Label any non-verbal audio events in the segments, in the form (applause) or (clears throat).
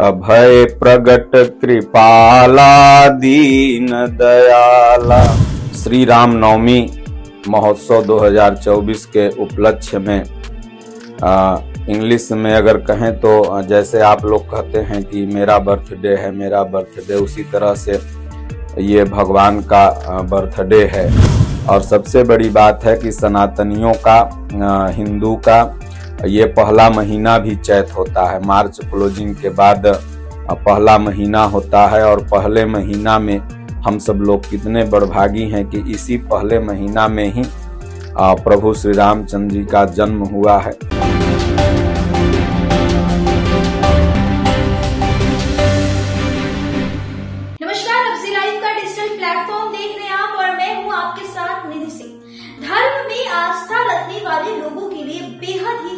अभय प्रगट कृपाला दीन दयाला। श्री राम नवमी महोत्सव 2024 के उपलक्ष्य में इंग्लिश में अगर कहें तो जैसे आप लोग कहते हैं कि मेरा बर्थडे है, मेरा बर्थडे, उसी तरह से ये भगवान का बर्थडे है। और सबसे बड़ी बात है कि सनातनियों का हिंदू का ये पहला महीना भी चैत होता है। मार्च क्लोजिंग के बाद पहला महीना होता है और पहले महीना में हम सब लोग कितने बड़भागी हैं कि इसी पहले महीना में ही प्रभु श्री रामचंद्र जी का जन्म हुआ है।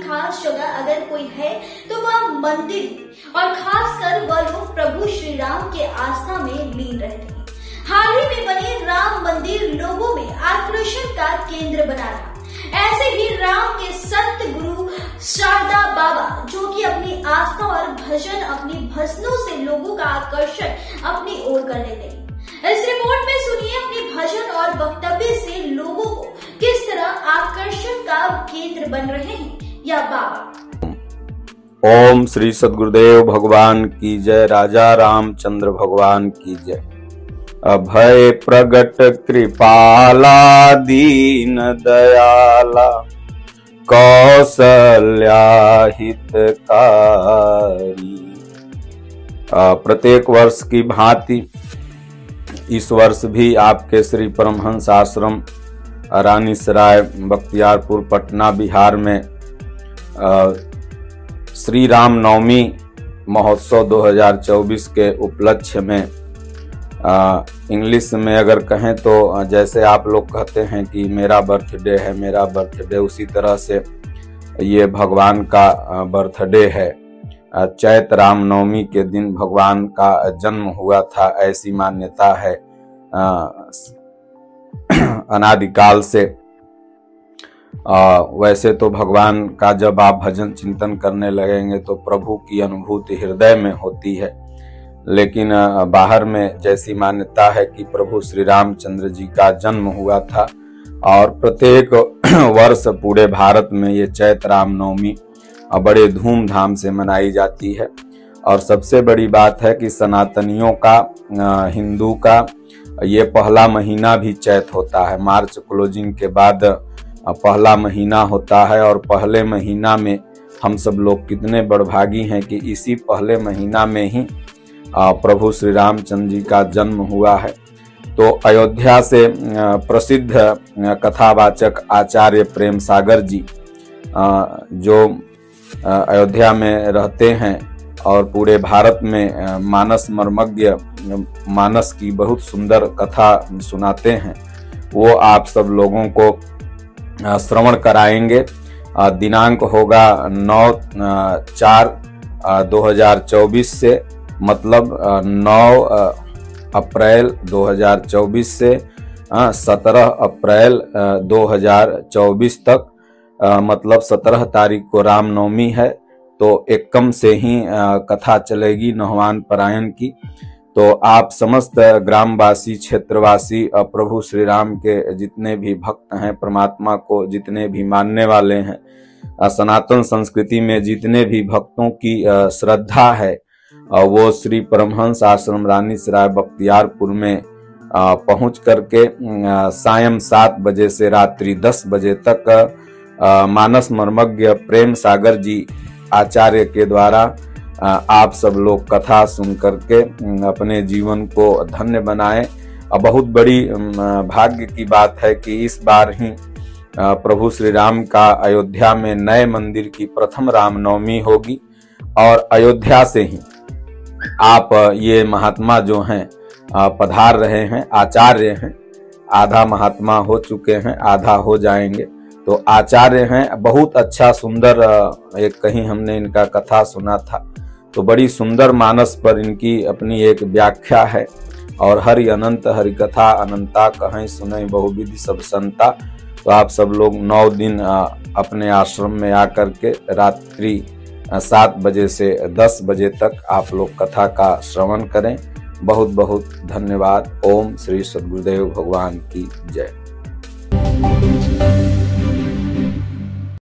खास जगह अगर कोई है तो वह मंदिर और खासकर वह लोग प्रभु श्री राम के आस्था में लीन रहते हैं। हाल ही में बने राम मंदिर लोगों में आकर्षण का केंद्र बना रहा ऐसे ही राम के संत गुरु शारदा बाबा, जो कि अपनी आस्था और भजन अपनी भजनों से लोगों का आकर्षण अपनी ओर कर लेते हैं। इस रिपोर्ट में सुनिए अपने भजन और वक्तव्य का केंद्र बन रहे हैं या बाबा? ओम श्री सदगुरुदेव भगवान की जय, राजा रामचंद्र भगवान की जय। अभय प्रगट कृपाला, दीन दयाला कौशल्या हितकारी प्रत्येक वर्ष की भांति, इस वर्ष भी आपके श्री परमहंस आश्रम रानी सराय, बख्तियारपुर, पटना, बिहार में श्री राम नवमी महोत्सव 2024 के उपलक्ष्य में इंग्लिश में अगर कहें तो जैसे आप लोग कहते हैं कि मेरा बर्थडे है, मेरा बर्थडे, उसी तरह से ये भगवान का बर्थडे है। चैत राम नवमी के दिन भगवान का जन्म हुआ था, ऐसी मान्यता है। (clears throat) अनादिकाल से। आ, वैसे तो भगवान का जब आप भजन चिंतन करने लगेंगे तो प्रभु की अनुभूति हृदय में होती है। लेकिन बाहर में जैसी मान्यता है कि प्रभु श्री रामचंद्र जी का जन्म हुआ था और प्रत्येक (clears throat) वर्ष पूरे भारत में ये चैत रामनवमी बड़े धूमधाम से मनाई जाती है। और सबसे बड़ी बात है कि सनातनियों का हिंदू का ये पहला महीना भी चैत होता है। मार्च क्लोजिंग के बाद पहला महीना होता है और पहले महीना में हम सब लोग कितने बड़भागी हैं कि इसी पहले महीना में ही प्रभु श्री रामचंद्र जी का जन्म हुआ है। तो अयोध्या से प्रसिद्ध कथावाचक आचार्य प्रेम सागर जी जो अयोध्या में रहते हैं और पूरे भारत में मानस मर्मज्ञ, मानस की बहुत सुंदर कथा सुनाते हैं। वो आप सब लोगों को श्रवण कराएँगे। दिनांक होगा नौ चार 2024 से मतलब नौ अप्रैल 2024 से सत्रह अप्रैल 2024 तक। मतलब सत्रह तारीख को रामनवमी है। तो एक कम से ही कथा चलेगी नहवान परायण की। तो आप समस्त ग्रामवासी, क्षेत्रवासी प्रभु श्री राम के जितने भी भक्त हैं, परमात्मा को जितने भी मानने वाले हैं सनातन संस्कृति में जितने भी भक्तों की श्रद्धा है वो श्री परमहंस आश्रम रानी सराय बख्तियारपुर में पहुँच करके सायं सात बजे से रात्रि दस बजे तक मानस मर्मज्ञ प्रेम सागर जी आचार्य के द्वारा आप सब लोग कथा सुन करके अपने जीवन को धन्य बनाए। और बहुत बड़ी भाग्य की बात है कि इस बार ही प्रभु श्री राम का अयोध्या में नए मंदिर की प्रथम रामनवमी होगी। और अयोध्या से ही आप ये महात्मा जो हैं पधार रहे हैं, आचार्य हैं, आधा महात्मा हो चुके हैं, आधा हो जाएँगे। तो आचार्य हैं, बहुत अच्छा सुंदर एक कहीं हमने इनका कथा सुना था। तो बड़ी सुंदर मानस पर इनकी अपनी एक व्याख्या है। और हरि अनंत हरि कथा अनंता कहें, सुने बहुविधि सब संता। तो आप सब लोग नौ दिन अपने आश्रम में आकर के रात्रि सात बजे से दस बजे तक आप लोग कथा का श्रवण करें। बहुत बहुत धन्यवाद। ओम श्री सदगुरुदेव भगवान की जय।